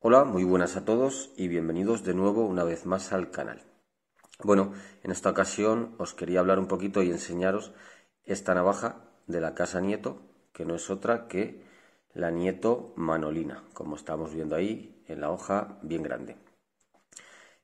Hola, muy buenas a todos y bienvenidos de nuevo una vez más al canal. Bueno, en esta ocasión os quería hablar un poquito y enseñaros esta navaja de la casa Nieto, que no es otra que la Nieto Manolina, como estamos viendo ahí en la hoja bien grande.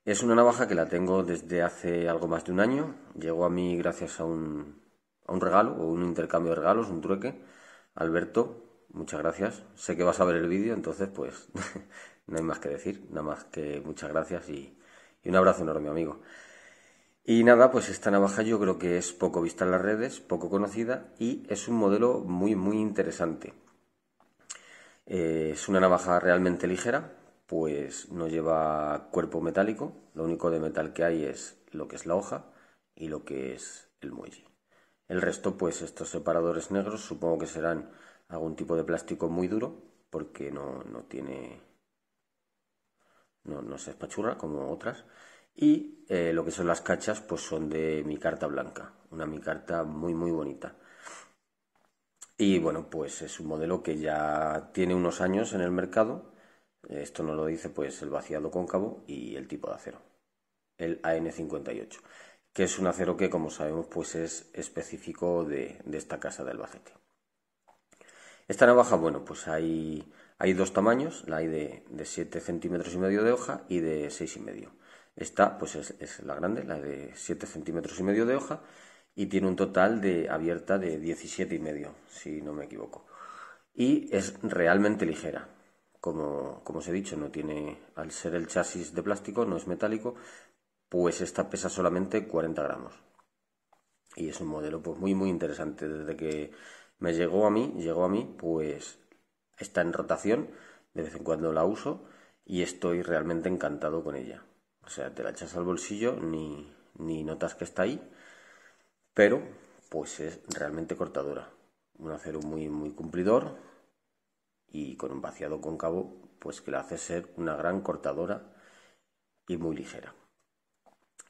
Es una navaja que la tengo desde hace algo más de un año. Llegó a mí gracias a un, a un regalo o un intercambio de regalos, un trueque. Alberto, muchas gracias. Sé que vas a ver el vídeo, entonces pues no hay más que decir. Nada más que muchas gracias y, un abrazo enorme, amigo. Y nada, pues esta navaja yo creo que es poco vista en las redes, poco conocida y es un modelo muy muy interesante. Eh, es una navaja realmente ligera, pues no lleva cuerpo metálico, lo único de metal que hay es lo que es la hoja y lo que es el muelle. El resto, pues estos separadores negros supongo que serán algún tipo de plástico muy duro porque no, no tiene... No, no se espachurra como otras. Y eh, lo que son las cachas, pues son de mi carta blanca, una mi carta muy muy bonita. Y bueno, pues es un modelo que ya tiene unos años en el mercado. Esto nos lo dice pues el vaciado cóncavo y el tipo de acero, el AN58, que es un acero que como sabemos pues es específico de, esta casa del Albacete. Esta navaja, bueno, pues hay, hay dos tamaños, la hay de, de 7 centímetros y medio de hoja y de 6 y medio. Esta pues es, la grande, la de 7 centímetros y medio de hoja y tiene un total de abierta de 17 y medio, si no me equivoco. Y es realmente ligera. Como, como os he dicho, no tiene, al ser el chasis de plástico, no es metálico, pues esta pesa solamente 40 gramos. Y es un modelo pues muy muy interesante. Desde que me llegó a mí, llegó a mí, pues está en rotación, de vez en cuando la uso y estoy realmente encantado con ella. O sea, te la echas al bolsillo, ni, ni notas que está ahí, pero pues es realmente cortadora. Un acero muy, muy cumplidor y con un vaciado cóncavo, pues que la hace ser una gran cortadora y muy ligera.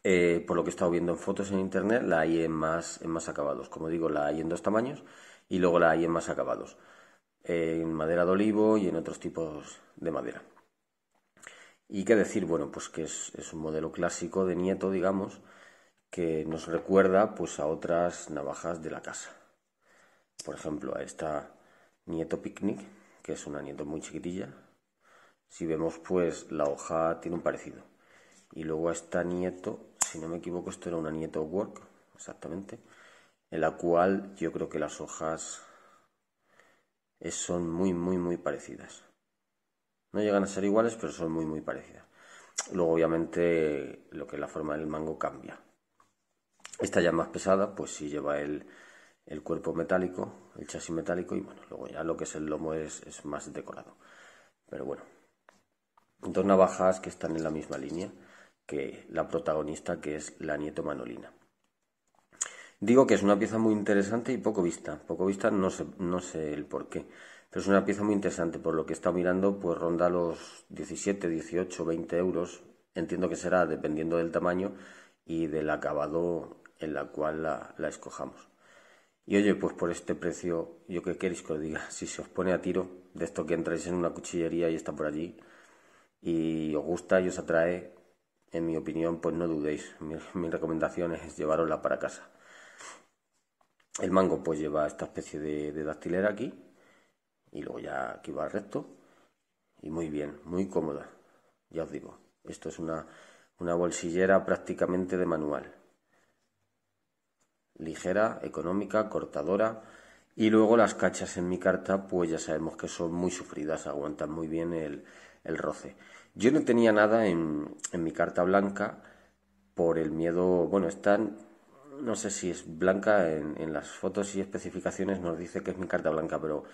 Eh, por lo que he estado viendo en fotos en internet, la hay en más, en más acabados. Como digo, la hay en dos tamaños y luego la hay en más acabados. En madera de olivo y en otros tipos de madera. Y qué decir, bueno, pues que es, un modelo clásico de nieto, digamos, que nos recuerda pues a otras navajas de la casa. Por ejemplo, a esta Nieto Picnic, que es una nieto muy chiquitilla. Si vemos, pues la hoja tiene un parecido. Y luego a esta nieto, si no me equivoco, esto era una nieto Work, exactamente, en la cual yo creo que las hojas son muy, muy, muy parecidas. No llegan a ser iguales, pero son muy, muy parecidas. Luego, obviamente, lo que es la forma del mango cambia. Esta ya más pesada, pues sí lleva el, cuerpo metálico, el chasis metálico, y bueno, luego ya lo que es el lomo es, es más decorado. Pero bueno, dos navajas que están en la misma línea que la protagonista, que es la Nieto Manolina. Digo que es una pieza muy interesante y poco vista. Poco vista, no sé, no sé el por qué. Pero es una pieza muy interesante, por lo que he estado mirando, pues ronda los 17, 18, 20 euros. Entiendo que será dependiendo del tamaño y del acabado en la cual la, escojamos. Y oye, pues por este precio, yo qué queréis que os diga, si se os pone a tiro de esto que entráis en una cuchillería y está por allí y os gusta y os atrae, en mi opinión, pues no dudéis. Mi, recomendación es llevarosla para casa. El mango pues lleva esta especie de, dactilera aquí, y luego ya aquí va recto y muy bien, muy cómoda, ya os digo, esto es una, una bolsillera prácticamente de manual, ligera, económica, cortadora y luego las cachas en mi carta pues ya sabemos que son muy sufridas, aguantan muy bien el, el roce. Yo no tenía nada en, en mi carta blanca por el miedo, bueno, están no sé si es blanca en, en, las fotos y especificaciones nos dice que es mi carta blanca, pero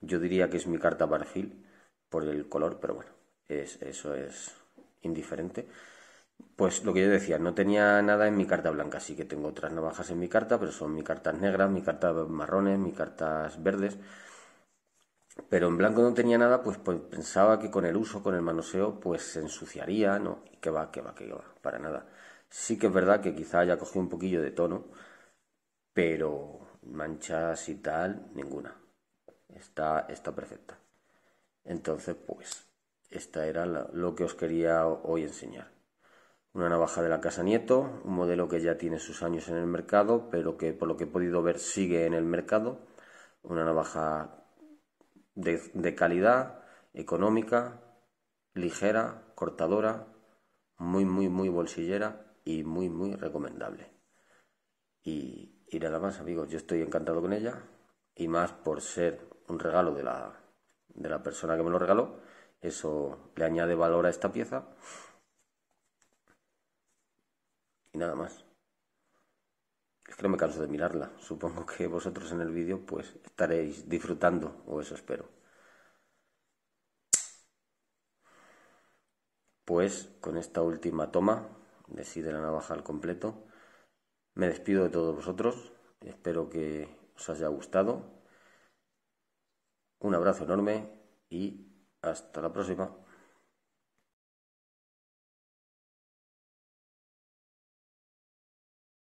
yo diría que es mi carta perfil por el color, pero bueno, es, eso es indiferente. Pues lo que yo decía, no tenía nada en mi carta blanca, sí que tengo otras navajas en mi carta, pero son mis cartas negras, mis cartas marrones, mis cartas verdes. Pero en blanco no tenía nada, pues, pues pensaba que con el uso, con el manoseo, pues se ensuciaría, no, que va, que va, que va, para nada. Sí que es verdad que quizá haya cogido un poquillo de tono, pero manchas y tal, ninguna está, está perfecta. Entonces, pues, esta era lo que os quería hoy enseñar. Una navaja de la casa Nieto, un modelo que ya tiene sus años en el mercado, pero que por lo que he podido ver sigue en el mercado. Una navaja de, calidad, económica, ligera, cortadora, muy, muy, muy bolsillera y muy, muy recomendable. Y, nada más, amigos, yo estoy encantado con ella y más por ser un regalo de la, de la persona que me lo regaló. Eso le añade valor a esta pieza. Y nada más. Es que no me canso de mirarla. Supongo que vosotros en el vídeo pues estaréis disfrutando, o eso espero. Pues con esta última toma de sí de la navaja al completo, me despido de todos vosotros. Espero que os haya gustado. Un abrazo enorme y hasta la próxima.